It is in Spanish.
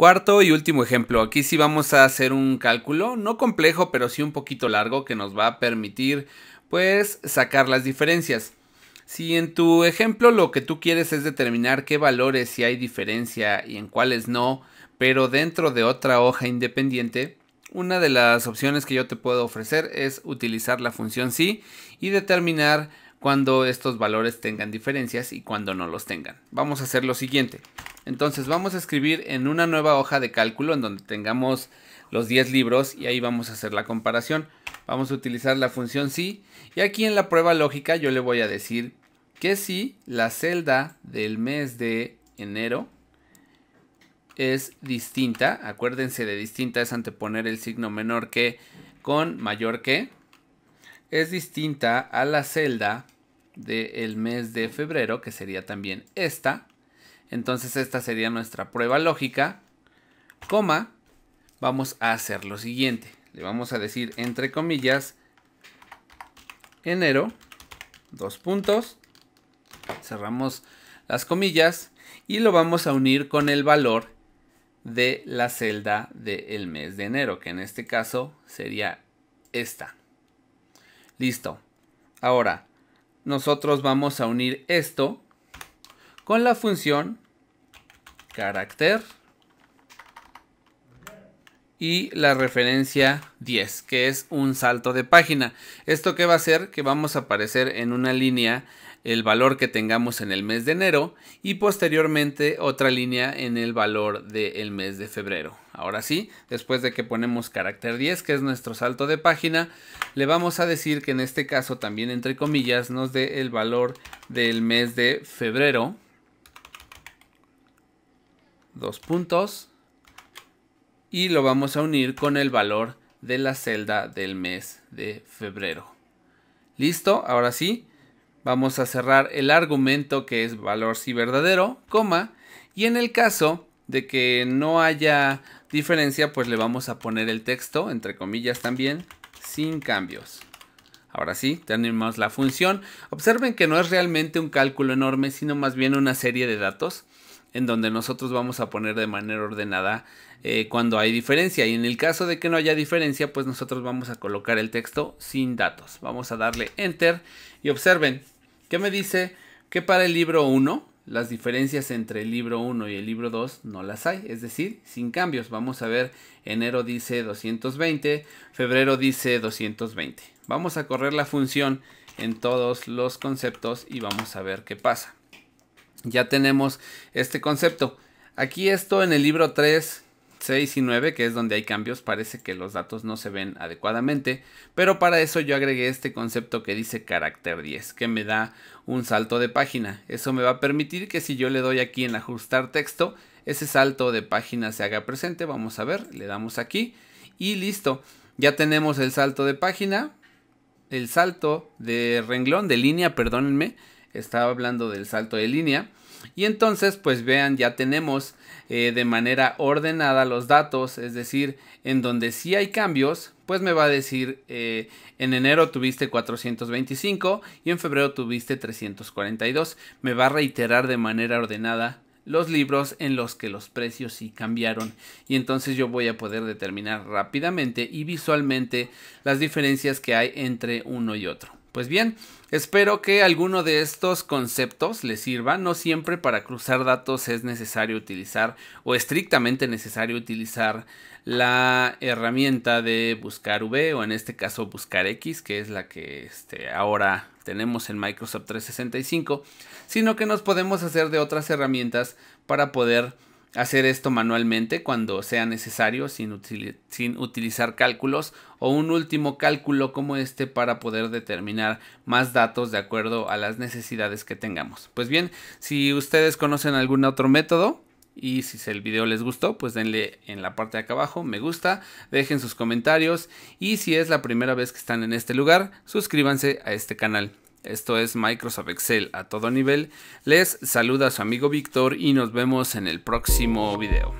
Cuarto y último ejemplo, aquí sí vamos a hacer un cálculo, no complejo, pero sí un poquito largo que nos va a permitir pues sacar las diferencias. Si en tu ejemplo lo que tú quieres es determinar qué valores si hay diferencia y en cuáles no, pero dentro de otra hoja independiente, una de las opciones que yo te puedo ofrecer es utilizar la función sí y determinar cuando estos valores tengan diferencias y cuando no los tengan. Vamos a hacer lo siguiente. Entonces vamos a escribir en una nueva hoja de cálculo en donde tengamos los 10 libros y ahí vamos a hacer la comparación. Vamos a utilizar la función si y aquí en la prueba lógica yo le voy a decir que si la celda del mes de enero es distinta, acuérdense de distinta es anteponer el signo menor que con mayor que, es distinta a la celda del mes de febrero, que sería también esta. Entonces esta sería nuestra prueba lógica, coma, vamos a hacer lo siguiente. Le vamos a decir entre comillas, enero, dos puntos, cerramos las comillas y lo vamos a unir con el valor de la celda del mes de enero, que en este caso sería esta. Listo. Ahora, nosotros vamos a unir esto con la función carácter y la referencia 10, que es un salto de página. ¿Esto qué va a hacer? Que vamos a aparecer en una línea el valor que tengamos en el mes de enero y posteriormente otra línea en el valor del mes de febrero. Ahora sí, después de que ponemos carácter 10, que es nuestro salto de página, le vamos a decir que en este caso también entre comillas nos dé el valor del mes de febrero. Dos puntos. Y lo vamos a unir con el valor de la celda del mes de febrero. Listo, ahora sí, Vamos a cerrar el argumento que es valor si verdadero, coma, y en el caso de que no haya diferencia, pues le vamos a poner el texto, entre comillas también, sin cambios. Ahora sí, tenemos la función. Observen que no es realmente un cálculo enorme, sino más bien una serie de datos en donde nosotros vamos a poner de manera ordenada eh, cuando hay diferencia. Y en el caso de que no haya diferencia, pues nosotros vamos a colocar el texto sin datos. Vamos a darle Enter y observen que me dice que para el libro 1 las diferencias entre el libro 1 y el libro 2 no las hay, es decir, sin cambios. Vamos a ver, enero dice 220, febrero dice 220. Vamos a correr la función en todos los conceptos y vamos a ver qué pasa ya tenemos este concepto. Aquí esto en el libro 3, 6 y 9, que es donde hay cambios, parece que los datos no se ven adecuadamente, pero para eso yo agregué este concepto que dice carácter 10, que me da un salto de página. Eso me va a permitir que si yo le doy aquí en ajustar texto, ese salto de página se haga presente. Vamos a ver, le damos aquí y listo. Ya tenemos el salto de página, el salto de renglón, de línea, perdónenme, estaba hablando del salto de línea. Y entonces, pues vean, ya tenemos eh, de manera ordenada los datos, es decir, en donde sí hay cambios, pues me va a decir, eh, en enero tuviste 425 y en febrero tuviste 342. Me va a reiterar de manera ordenada los libros en los que los precios sí cambiaron y entonces yo voy a poder determinar rápidamente y visualmente las diferencias que hay entre uno y otro. Pues bien, espero que alguno de estos conceptos les sirva. No siempre para cruzar datos es necesario utilizar o estrictamente necesario utilizar la herramienta de buscar V o en este caso buscar X, que es la que este, ahora tenemos en Microsoft 365, sino que nos podemos hacer de otras herramientas para poder hacer esto manualmente cuando sea necesario sin, sin, utilizar cálculos o un último cálculo como este para poder determinar más datos de acuerdo a las necesidades que tengamos. Pues bien, si ustedes conocen algún otro método y si el video les gustó, pues denle en la parte de acá abajo me gusta, dejen sus comentarios y si es la primera vez que están en este lugar, suscríbanse a este canal. Esto es Microsoft Excel a todo nivel. Les saluda su amigo Víctor y nos vemos en el próximo video.